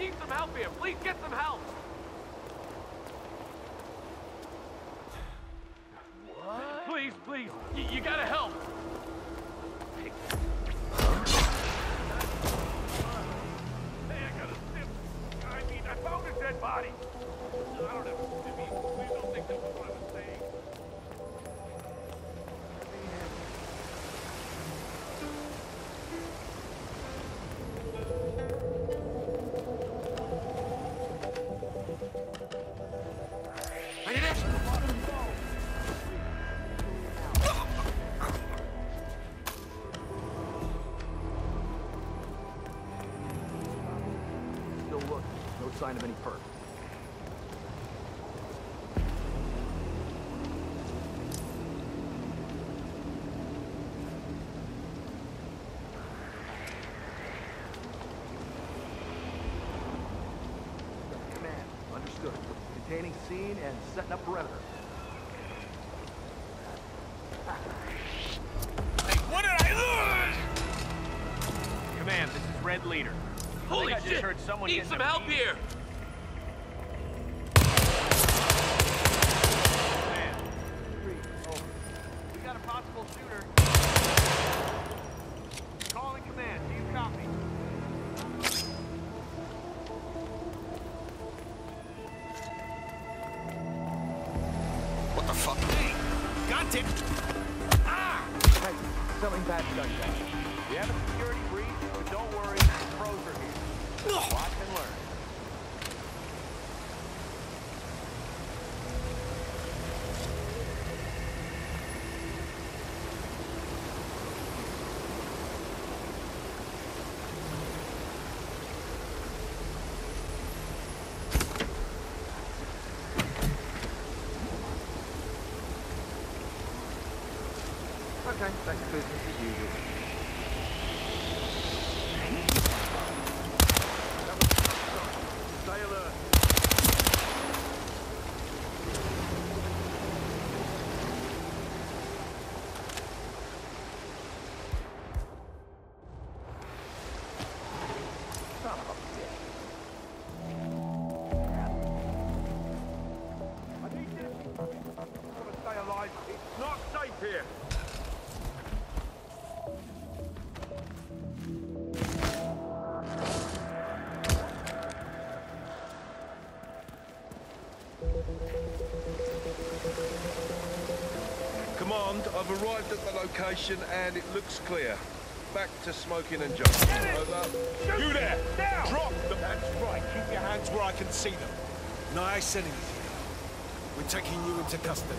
need some help here. Please get some help. What? Please, please. Y you gotta help. Sign of any perp. Command. Understood. Containing scene and setting up perimeter. What did I Command, this is Red Leader. Holy I just shit! heard someone Need getting some help feet- here. Man. Oh. We got a possible shooter. Calling command. Do you copy? What the Watch and learn. Okay, to business as usual. Not safe here. Command, I've arrived at the location and it looks clear. Back to smoking and jumping. Over. You there! Now! Drop the... That's right. Keep your hands where I can see them. Nice and easy. We're taking you into custody.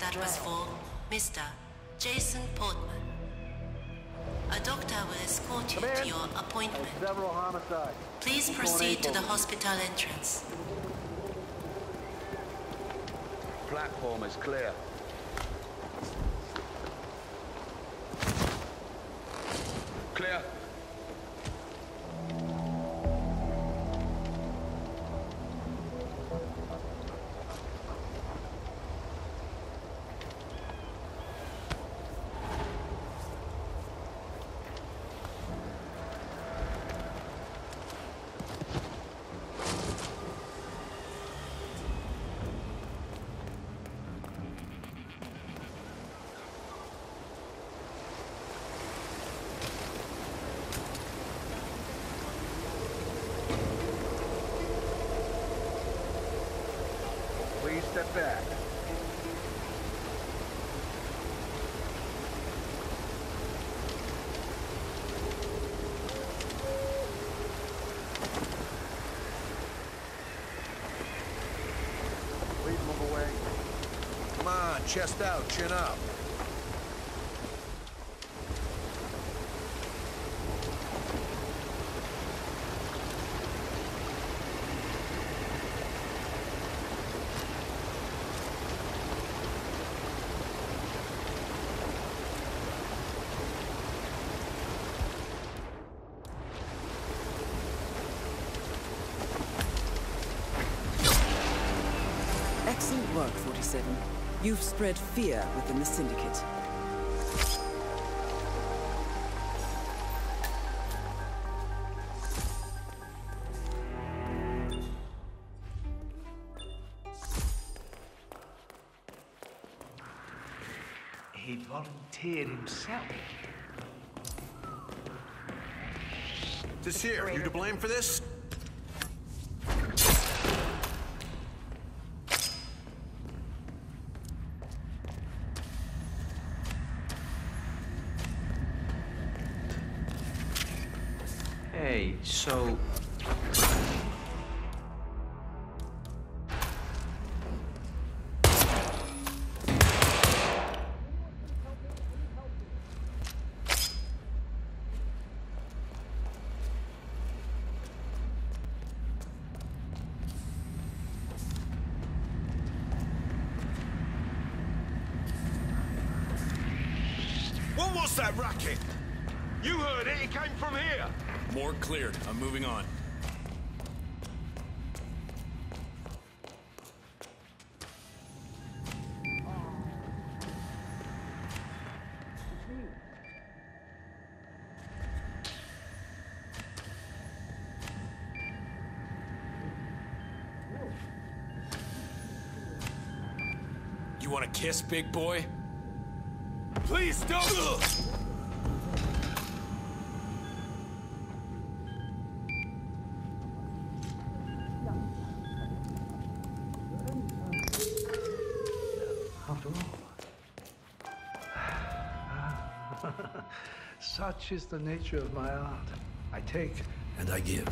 That was for Mr. Jason Portman. A doctor will escort you to your appointment. Several homicides. Please proceed to the hospital entrance. Platform is clear. Clear. Chest out, chin up. You've spread fear within the Syndicate. He volunteered himself. This here, you to blame for this? Hey, so... What was that racket? You heard it. It came from here. More cleared. I'm moving on. You want to kiss, big boy? Please don't. Such is the nature of my art. I take and I give.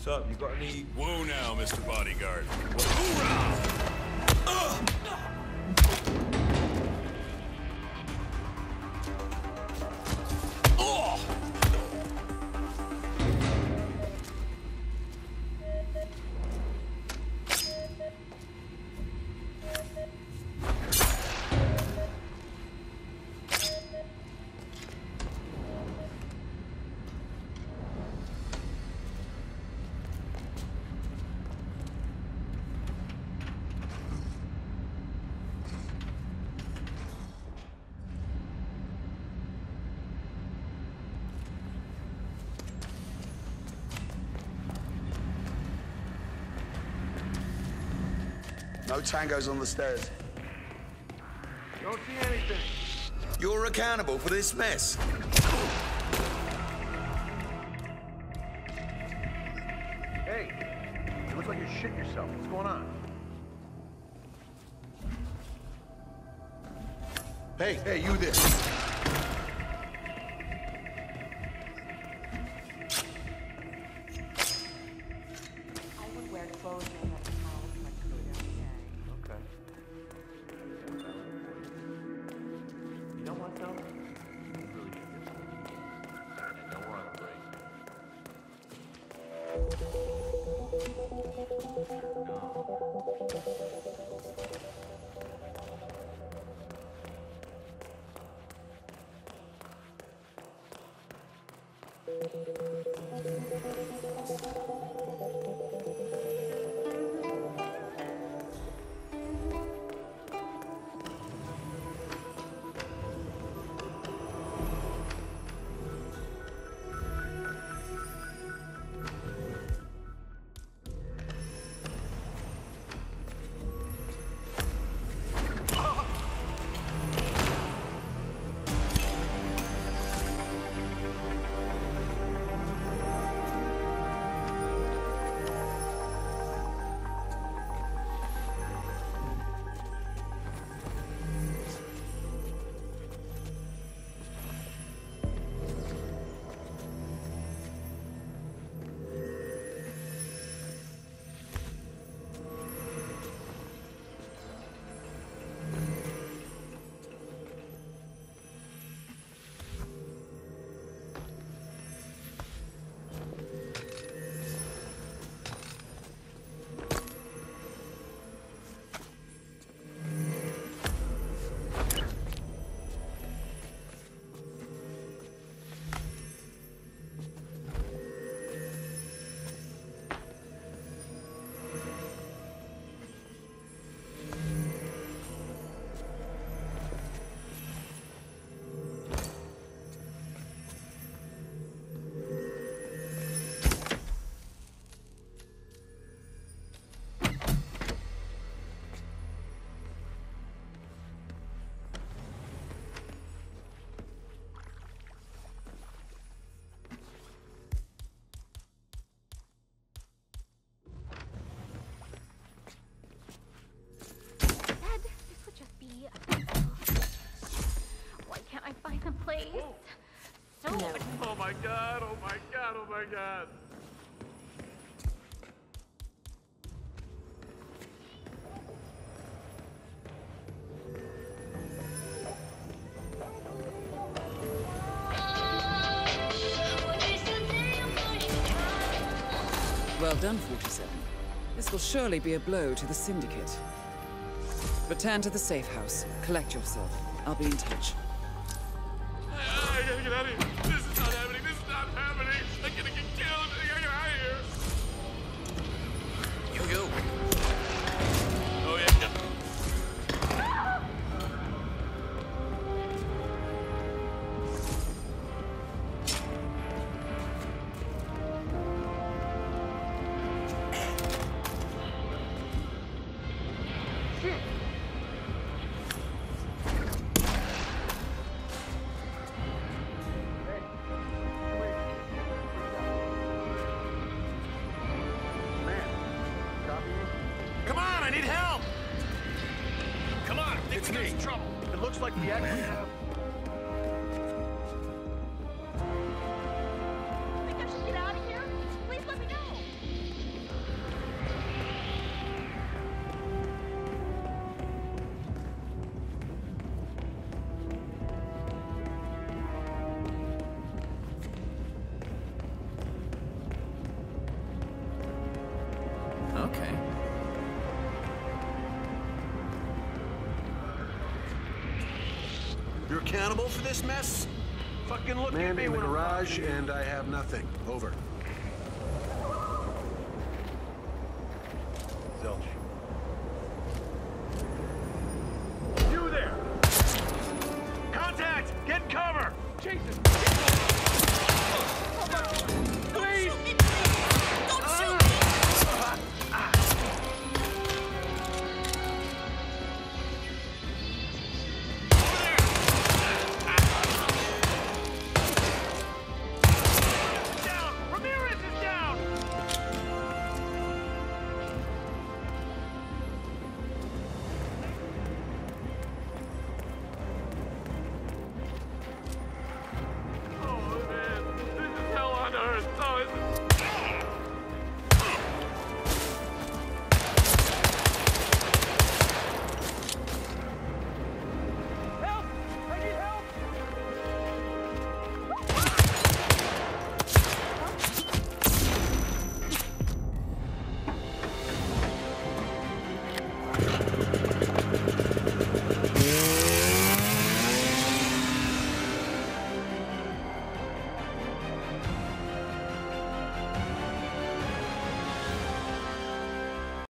Sup, you got any... Whoa now, Mr. Bodyguard. No tangos on the stairs. Don't see anything. You're accountable for this mess. Hey, you look like you shit yourself. What's going on? Hey, hey, you there. Oh my god, oh my god, oh my god. Well done, 47. This will surely be a blow to the Syndicate. Return to the safe house. Collect yourself. I'll be in touch. Get out of here. Come on, It's me. trouble. It looks like we oh, actually have... Think You're accountable for this mess? Fucking look at Man me in the garage, talking to you. and I have nothing. Over.